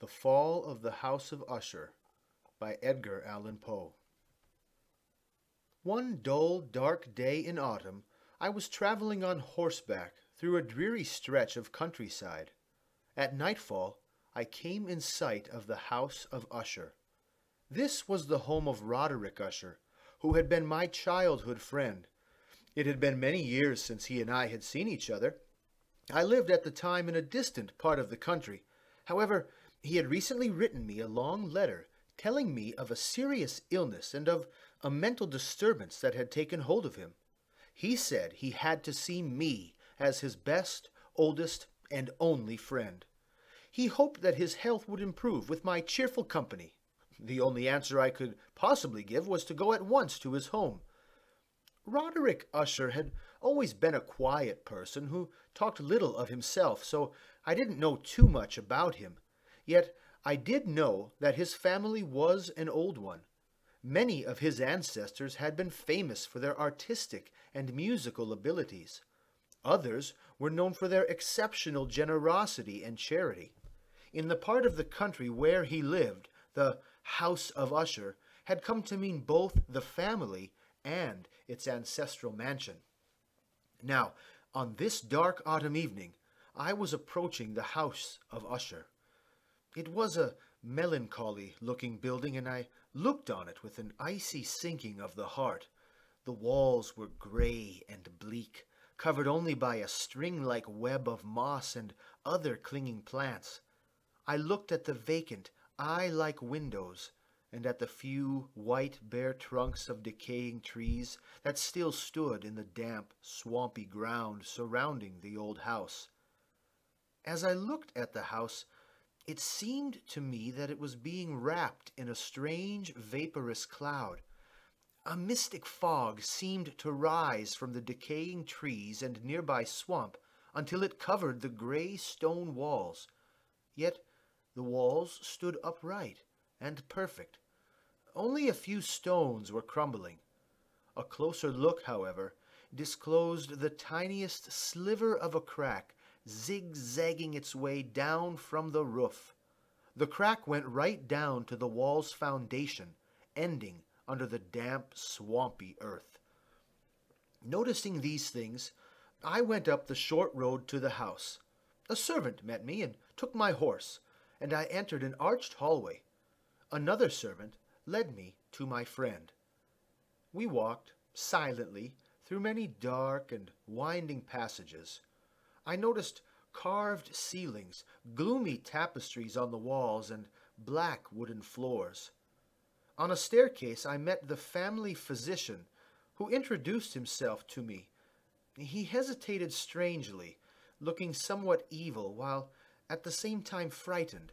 The Fall of the House of Usher by Edgar Allan Poe One dull, dark day in autumn I was travelling on horseback through a dreary stretch of countryside. At nightfall I came in sight of the House of Usher. This was the home of Roderick Usher, who had been my childhood friend. It had been many years since he and I had seen each other. I lived at the time in a distant part of the country. However, he had recently written me a long letter telling me of a serious illness and of a mental disturbance that had taken hold of him. He said he had to see me as his best, oldest, and only friend. He hoped that his health would improve with my cheerful company. The only answer I could possibly give was to go at once to his home. Roderick Usher had always been a quiet person who talked little of himself, so I didn't know too much about him. Yet I did know that his family was an old one. Many of his ancestors had been famous for their artistic and musical abilities. Others were known for their exceptional generosity and charity. In the part of the country where he lived, the House of Usher had come to mean both the family and its ancestral mansion. Now, on this dark autumn evening, I was approaching the House of Usher. It was a melancholy looking building, and I looked on it with an icy sinking of the heart. The walls were gray and bleak, covered only by a string like web of moss and other clinging plants. I looked at the vacant, eye like windows, and at the few white bare trunks of decaying trees that still stood in the damp, swampy ground surrounding the old house. As I looked at the house, it seemed to me that it was being wrapped in a strange vaporous cloud. A mystic fog seemed to rise from the decaying trees and nearby swamp until it covered the gray stone walls. Yet the walls stood upright and perfect. Only a few stones were crumbling. A closer look, however, disclosed the tiniest sliver of a crack zigzagging its way down from the roof. The crack went right down to the wall's foundation, ending under the damp, swampy earth. Noticing these things, I went up the short road to the house. A servant met me and took my horse, and I entered an arched hallway. Another servant led me to my friend. We walked silently through many dark and winding passages. I noticed carved ceilings, gloomy tapestries on the walls, and black wooden floors. On a staircase I met the family physician, who introduced himself to me. He hesitated strangely, looking somewhat evil, while at the same time frightened,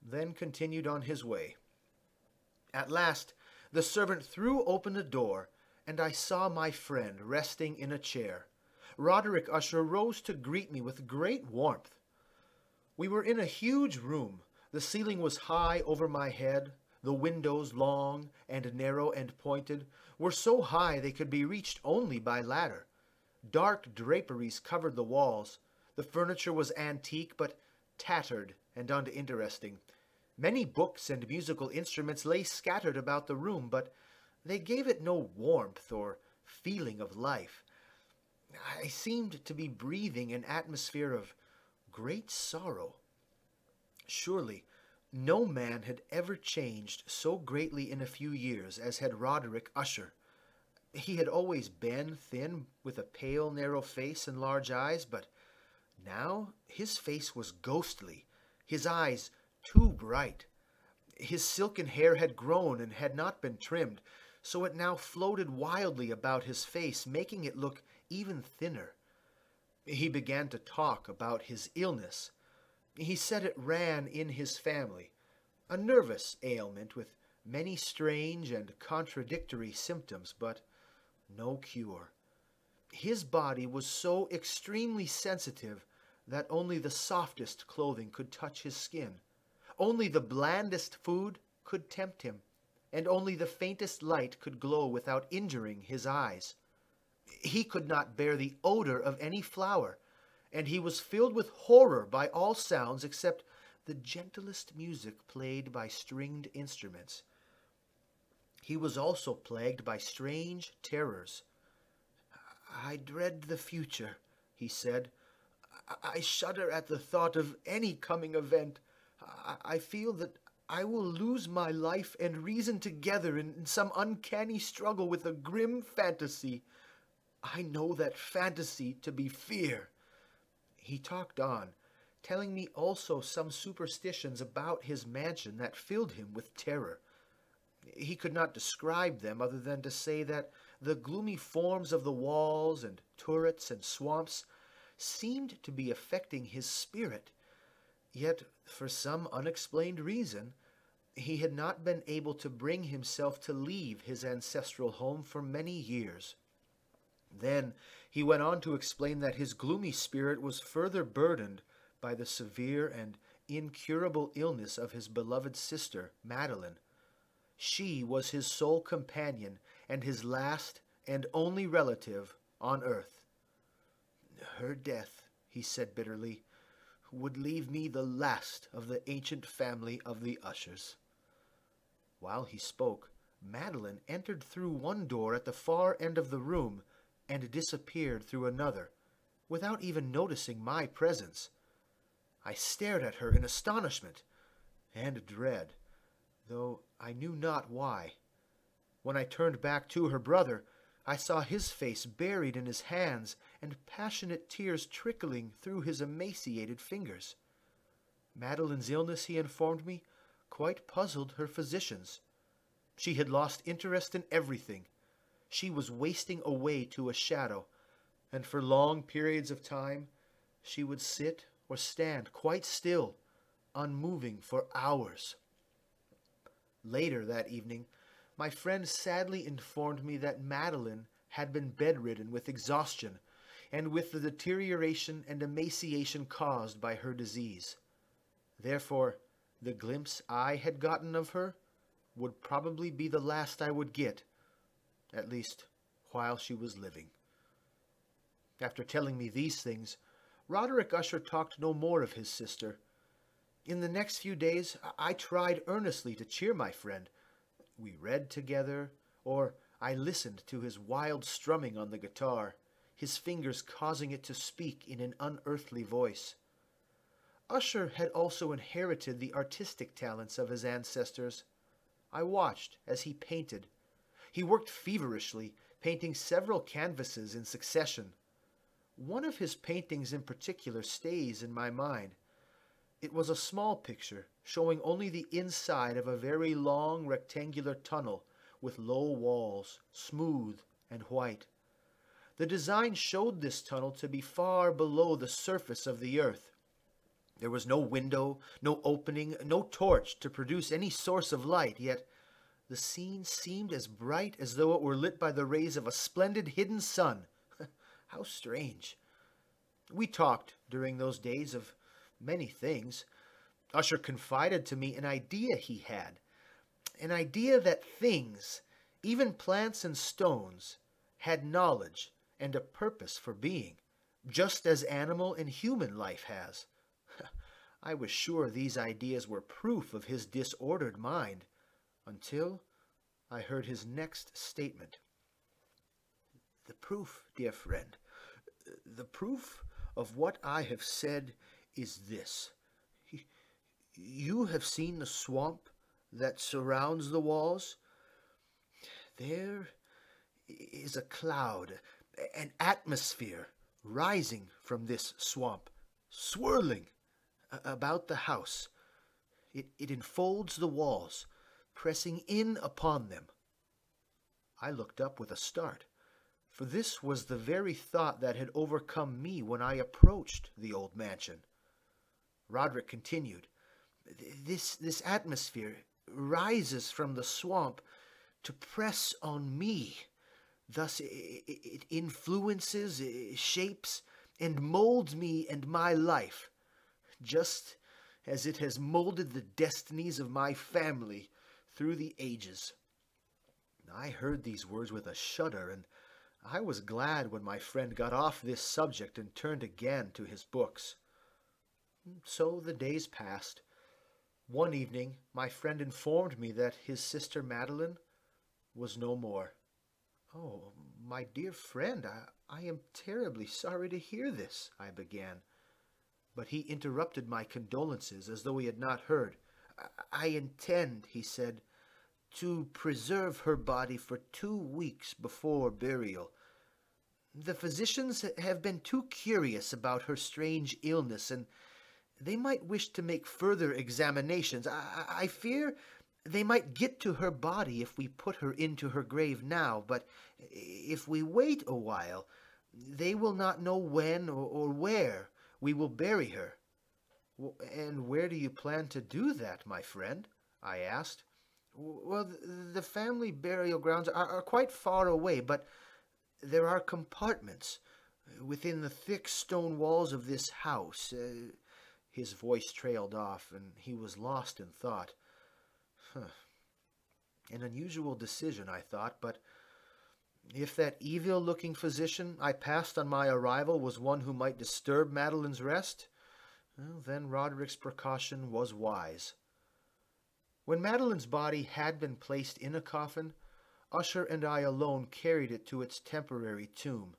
then continued on his way. At last the servant threw open a door, and I saw my friend resting in a chair. Roderick Usher rose to greet me with great warmth. We were in a huge room. The ceiling was high over my head. The windows, long and narrow and pointed, were so high they could be reached only by ladder. Dark draperies covered the walls. The furniture was antique, but tattered and uninteresting. Many books and musical instruments lay scattered about the room, but they gave it no warmth or feeling of life. I seemed to be breathing an atmosphere of great sorrow. Surely no man had ever changed so greatly in a few years as had Roderick Usher. He had always been thin, with a pale, narrow face and large eyes, but now his face was ghostly, his eyes too bright. His silken hair had grown and had not been trimmed, so it now floated wildly about his face, making it look even thinner. He began to talk about his illness. He said it ran in his family, a nervous ailment with many strange and contradictory symptoms, but no cure. His body was so extremely sensitive that only the softest clothing could touch his skin. Only the blandest food could tempt him, and only the faintest light could glow without injuring his eyes. He could not bear the odor of any flower, and he was filled with horror by all sounds except the gentlest music played by stringed instruments. He was also plagued by strange terrors. I dread the future, he said. I shudder at the thought of any coming event. I feel that I will lose my life and reason together in some uncanny struggle with a grim fantasy. I know that fantasy to be fear. He talked on, telling me also some superstitions about his mansion that filled him with terror. He could not describe them other than to say that the gloomy forms of the walls and turrets and swamps seemed to be affecting his spirit. Yet, for some unexplained reason, he had not been able to bring himself to leave his ancestral home for many years. Then he went on to explain that his gloomy spirit was further burdened by the severe and incurable illness of his beloved sister, Madeline. She was his sole companion and his last and only relative on earth. Her death, he said bitterly, would leave me the last of the ancient family of the Ushers. While he spoke, Madeline entered through one door at the far end of the room and disappeared through another, without even noticing my presence. I stared at her in astonishment and dread, though I knew not why. When I turned back to her brother, I saw his face buried in his hands and passionate tears trickling through his emaciated fingers. Madeline's illness, he informed me, quite puzzled her physicians. She had lost interest in everything. She was wasting away to a shadow, and for long periods of time she would sit or stand quite still, unmoving for hours. Later that evening, my friend sadly informed me that Madeline had been bedridden with exhaustion and with the deterioration and emaciation caused by her disease. Therefore, the glimpse I had gotten of her would probably be the last I would get, at least while she was living. After telling me these things, Roderick Usher talked no more of his sister. In the next few days, I tried earnestly to cheer my friend. We read together, or I listened to his wild strumming on the guitar, his fingers causing it to speak in an unearthly voice. Usher had also inherited the artistic talents of his ancestors. I watched as he painted. He worked feverishly, painting several canvases in succession. One of his paintings in particular stays in my mind. It was a small picture showing only the inside of a very long rectangular tunnel with low walls, smooth and white. The design showed this tunnel to be far below the surface of the earth. There was no window, no opening, no torch to produce any source of light, yet the scene seemed as bright as though it were lit by the rays of a splendid hidden sun. How strange. We talked during those days of many things. Usher confided to me an idea he had, an idea that things, even plants and stones, had knowledge and a purpose for being, just as animal and human life has. I was sure these ideas were proof of his disordered mind, until I heard his next statement. The proof, dear friend, the proof of what I have said is this. You have seen the swamp that surrounds the walls? There is a cloud, an atmosphere rising from this swamp, swirling about the house. It, it enfolds the walls, pressing in upon them. I looked up with a start, for this was the very thought that had overcome me when I approached the old mansion. Roderick continued, This, this atmosphere rises from the swamp to press on me. Thus it, influences, shapes, and molds me and my life just as it has molded the destinies of my family through the ages. I heard these words with a shudder, and I was glad when my friend got off this subject and turned again to his books. So the days passed, One evening my friend informed me that his sister Madeline was no more. Oh, my dear friend, I, I am terribly sorry to hear this, I began. But he interrupted my condolences as though he had not heard. I, I intend, he said, to preserve her body for two weeks before burial. The physicians have been too curious about her strange illness, and they might wish to make further examinations. I, I fear they might get to her body if we put her into her grave now, but if we wait a while, they will not know when or, or where we will bury her. And where do you plan to do that, my friend? I asked. Well, the family burial grounds are, are quite far away, but there are compartments within the thick stone walls of this house. Uh, his voice trailed off, and he was lost in thought. Huh. An unusual decision, I thought, but if that evil-looking physician I passed on my arrival was one who might disturb Madeline's rest, well, then Roderick's precaution was wise. When Madeline's body had been placed in a coffin, Usher and I alone carried it to its temporary tomb.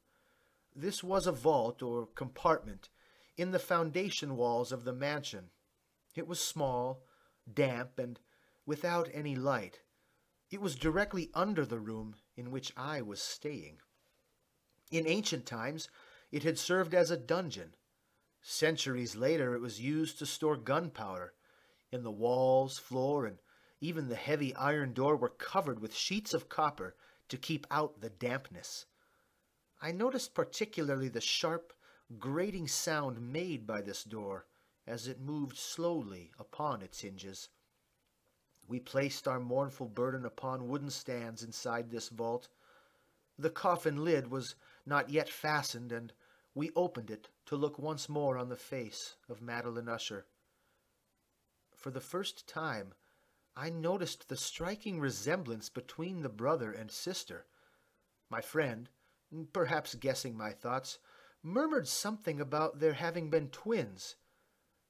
This was a vault or compartment in the foundation walls of the mansion. It was small, damp, and without any light. It was directly under the room in which I was staying. In ancient times, it had served as a dungeon. Centuries later, it was used to store gunpowder. In the walls, floor, and even the heavy iron door were covered with sheets of copper to keep out the dampness. I noticed particularly the sharp, grating sound made by this door as it moved slowly upon its hinges. We placed our mournful burden upon wooden stands inside this vault. The coffin lid was not yet fastened, and we opened it to look once more on the face of Madeline Usher. For the first time, I noticed the striking resemblance between the brother and sister. My friend, perhaps guessing my thoughts, murmured something about their having been twins.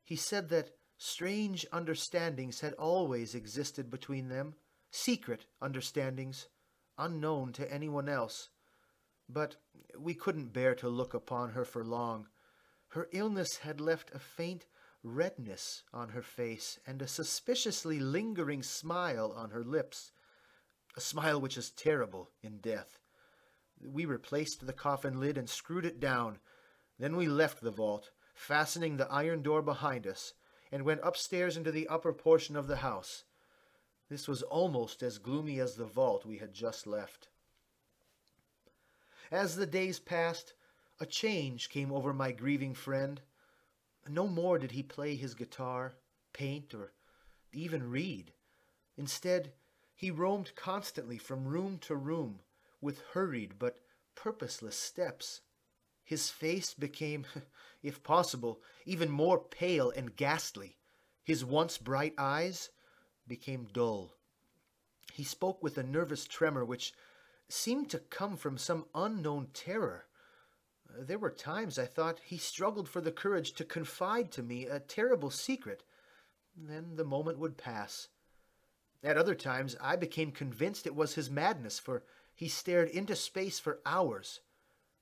He said that strange understandings had always existed between them, secret understandings, unknown to anyone else. But we couldn't bear to look upon her for long. Her illness had left a faint redness on her face and a suspiciously lingering smile on her lips, a smile which is terrible in death. We replaced the coffin lid and screwed it down. Then we left the vault, fastening the iron door behind us, and went upstairs into the upper portion of the house. This was almost as gloomy as the vault we had just left. As the days passed, a change came over my grieving friend. No more did he play his guitar, paint, or even read. Instead, he roamed constantly from room to room, with hurried but purposeless steps. His face became, if possible, even more pale and ghastly. His once bright eyes became dull. He spoke with a nervous tremor which seemed to come from some unknown terror. There were times I thought he struggled for the courage to confide to me a terrible secret. Then the moment would pass. At other times I became convinced it was his madness, for he stared into space for hours.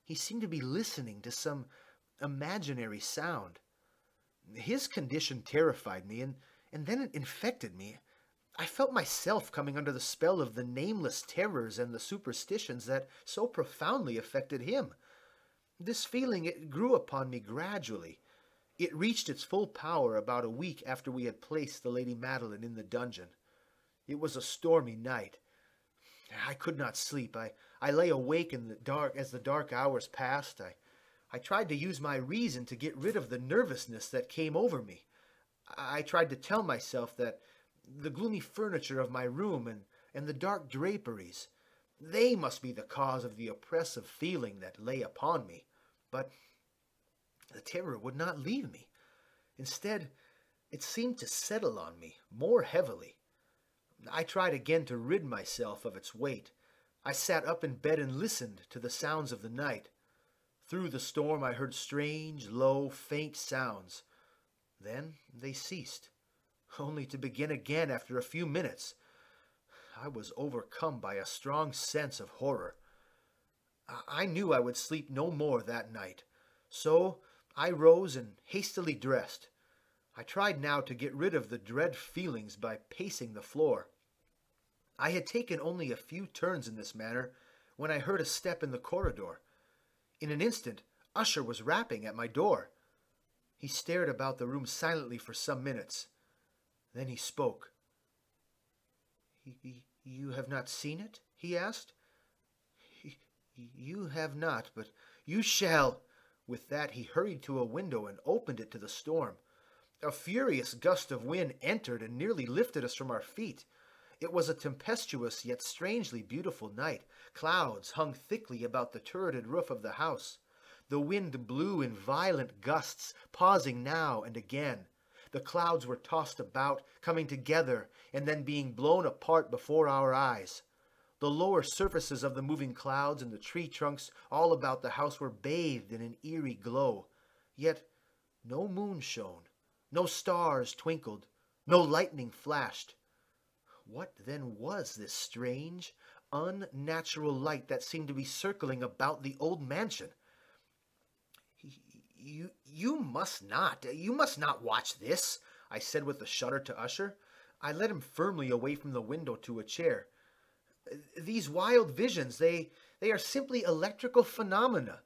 He seemed to be listening to some imaginary sound. His condition terrified me, and, and then it infected me. I felt myself coming under the spell of the nameless terrors and the superstitions that so profoundly affected him. This feeling it grew upon me gradually. It reached its full power about a week after we had placed the Lady Madeline in the dungeon. It was a stormy night, I could not sleep. I, I lay awake in the dark as the dark hours passed. I, I tried to use my reason to get rid of the nervousness that came over me. I tried to tell myself that the gloomy furniture of my room and, and the dark draperies, they must be the cause of the oppressive feeling that lay upon me. But the terror would not leave me. Instead, it seemed to settle on me more heavily. I tried again to rid myself of its weight. I sat up in bed and listened to the sounds of the night. Through the storm I heard strange, low, faint sounds. Then they ceased. only to begin again after a few minutes. I was overcome by a strong sense of horror. I knew I would sleep no more that night, so I rose and hastily dressed. I tried now to get rid of the dread feelings by pacing the floor. I had taken only a few turns in this manner when I heard a step in the corridor. In an instant, Usher was rapping at my door. He stared about the room silently for some minutes. Then he spoke. You have not seen it? he asked. You have not, but you shall. With that, he hurried to a window and opened it to the storm. A furious gust of wind entered and nearly lifted us from our feet. It was a tempestuous yet strangely beautiful night. Clouds hung thickly about the turreted roof of the house. The wind blew in violent gusts, pausing now and again. The clouds were tossed about, coming together, and then being blown apart before our eyes. The lower surfaces of the moving clouds and the tree trunks all about the house were bathed in an eerie glow. Yet no moon shone, no stars twinkled, no lightning flashed. What then was this strange, unnatural light that seemed to be circling about the old mansion? You, you must not, you must not watch this, I said with a shudder to Usher. I led him firmly away from the window to a chair. These wild visions, they, they are simply electrical phenomena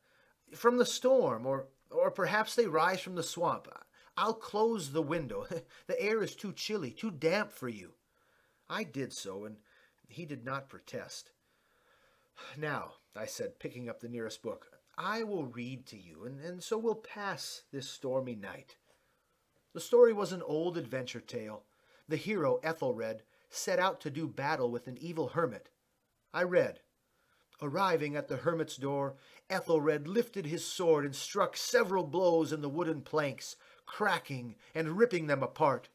from the storm, or, or perhaps they rise from the swamp. I'll close the window. the air is too chilly, too damp for you. I did so, and he did not protest. Now, I said, picking up the nearest book, I will read to you, and, and so we'll pass this stormy night. The story was an old adventure tale. The hero, Ethelred, set out to do battle with an evil hermit. I read, Arriving at the hermit's door, Ethelred lifted his sword and struck several blows in the wooden planks, cracking and ripping them apart.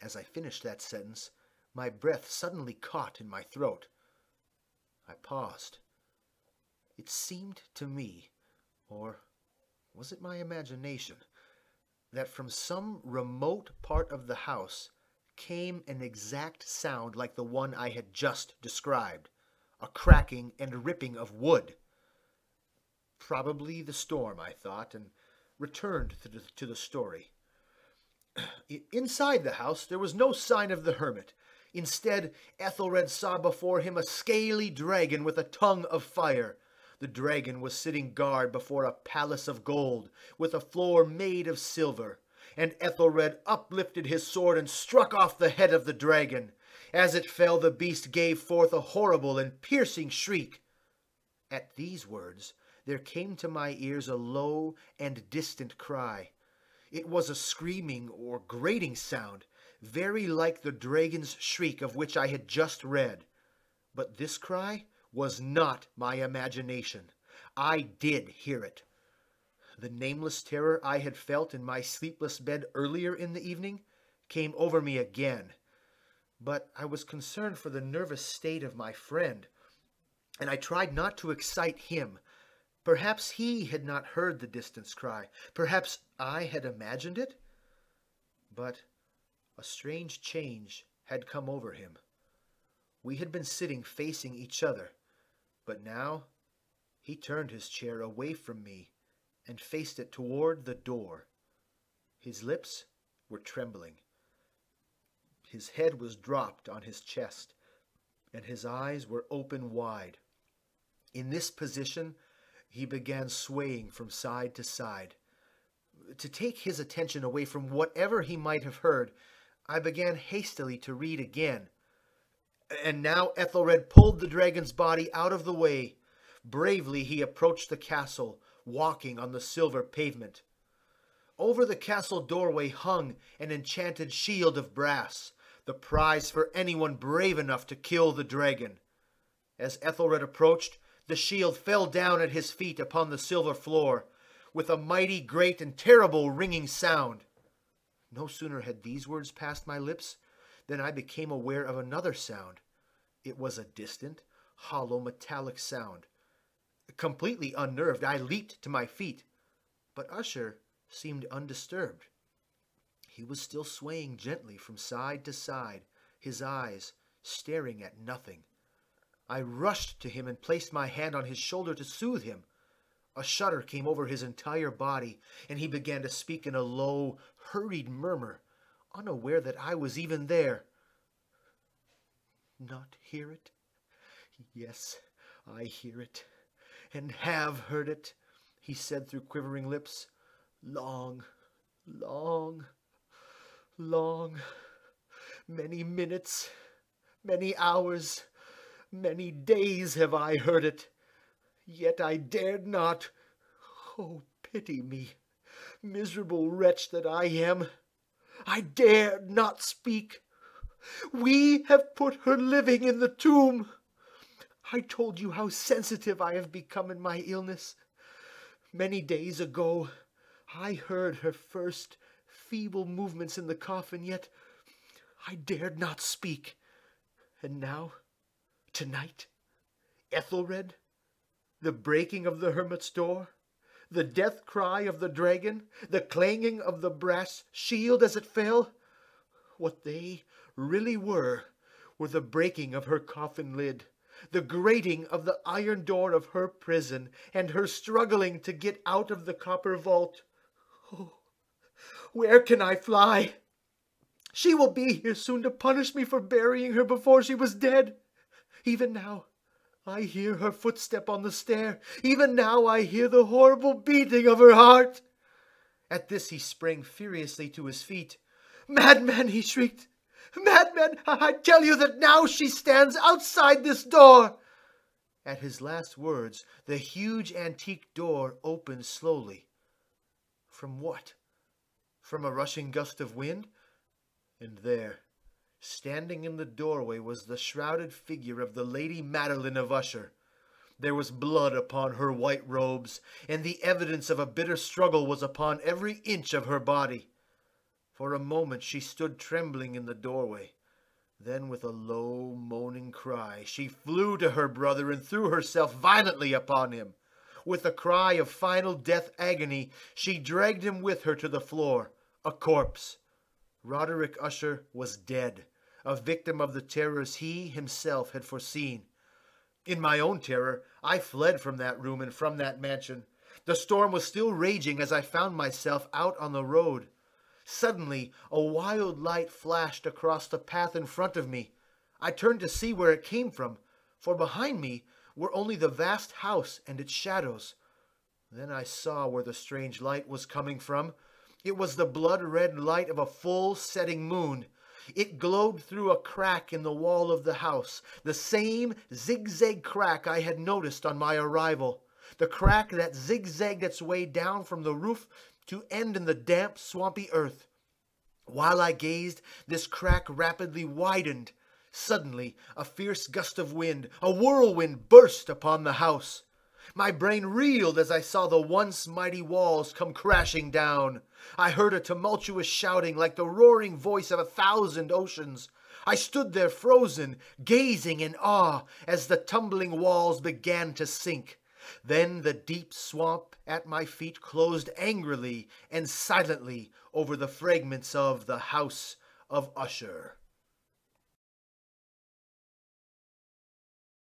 As I finished that sentence, my breath suddenly caught in my throat. I paused. It seemed to me, or was it my imagination, that from some remote part of the house came an exact sound like the one I had just described a cracking and ripping of wood. Probably the storm, I thought, and returned to the, to the story. Inside the house there was no sign of the hermit. Instead, Ethelred saw before him a scaly dragon with a tongue of fire. The dragon was sitting guard before a palace of gold, with a floor made of silver. And Ethelred uplifted his sword and struck off the head of the dragon. As it fell, the beast gave forth a horrible and piercing shriek. At these words, there came to my ears a low and distant cry. It was a screaming or grating sound, very like the dragon's shriek of which I had just read. But this cry was not my imagination. I did hear it. The nameless terror I had felt in my sleepless bed earlier in the evening came over me again. But I was concerned for the nervous state of my friend, and I tried not to excite him. Perhaps he had not heard the distance cry. Perhaps I had imagined it. But a strange change had come over him. We had been sitting facing each other but now he turned his chair away from me and faced it toward the door. His lips were trembling. His head was dropped on his chest, and his eyes were open wide. In this position, he began swaying from side to side. To take his attention away from whatever he might have heard, I began hastily to read again. And now Ethelred pulled the dragon's body out of the way. Bravely he approached the castle, walking on the silver pavement. Over the castle doorway hung an enchanted shield of brass, the prize for anyone brave enough to kill the dragon. As Ethelred approached, the shield fell down at his feet upon the silver floor, with a mighty, great, and terrible ringing sound. No sooner had these words passed my lips than I became aware of another sound. It was a distant, hollow, metallic sound. Completely unnerved, I leaped to my feet, but Usher seemed undisturbed. He was still swaying gently from side to side, his eyes staring at nothing. I rushed to him and placed my hand on his shoulder to soothe him. A shudder came over his entire body, and he began to speak in a low, hurried murmur, unaware that I was even there. Not hear it? Yes, I hear it, and have heard it, he said through quivering lips. Long, long, long, many minutes, many hours, many days have I heard it, yet I dared not. Oh, pity me, miserable wretch that I am! I dared not speak. We have put her living in the tomb. I told you how sensitive I have become in my illness. Many days ago, I heard her first feeble movements in the coffin, yet I dared not speak. And now, tonight, Ethelred, the breaking of the hermit's door, the death cry of the dragon, the clanging of the brass shield as it fell, what they really were were the breaking of her coffin lid, the grating of the iron door of her prison, and her struggling to get out of the copper vault. Oh, where can I fly? She will be here soon to punish me for burying her before she was dead. Even now, I hear her footstep on the stair. Even now, I hear the horrible beating of her heart. At this, he sprang furiously to his feet. Madman, he shrieked. Madman, I tell you that now she stands outside this door. At his last words, the huge antique door opened slowly. From what? From a rushing gust of wind? And there, standing in the doorway, was the shrouded figure of the Lady Madeline of Usher. There was blood upon her white robes, and the evidence of a bitter struggle was upon every inch of her body. For a moment she stood trembling in the doorway. Then, with a low, moaning cry, she flew to her brother and threw herself violently upon him. With a cry of final death agony, she dragged him with her to the floor, a corpse. Roderick Usher was dead, a victim of the terrors he himself had foreseen. In my own terror, I fled from that room and from that mansion. The storm was still raging as I found myself out on the road. Suddenly, a wild light flashed across the path in front of me. I turned to see where it came from, for behind me were only the vast house and its shadows. Then I saw where the strange light was coming from. It was the blood-red light of a full setting moon. It glowed through a crack in the wall of the house, the same zigzag crack I had noticed on my arrival, the crack that zigzagged its way down from the roof to end in the damp, swampy earth. While I gazed, this crack rapidly widened. Suddenly, a fierce gust of wind, a whirlwind, burst upon the house. My brain reeled as I saw the once mighty walls come crashing down. I heard a tumultuous shouting like the roaring voice of a thousand oceans. I stood there frozen, gazing in awe as the tumbling walls began to sink. Then the deep swamp at my feet closed angrily and silently over the fragments of the House of Usher.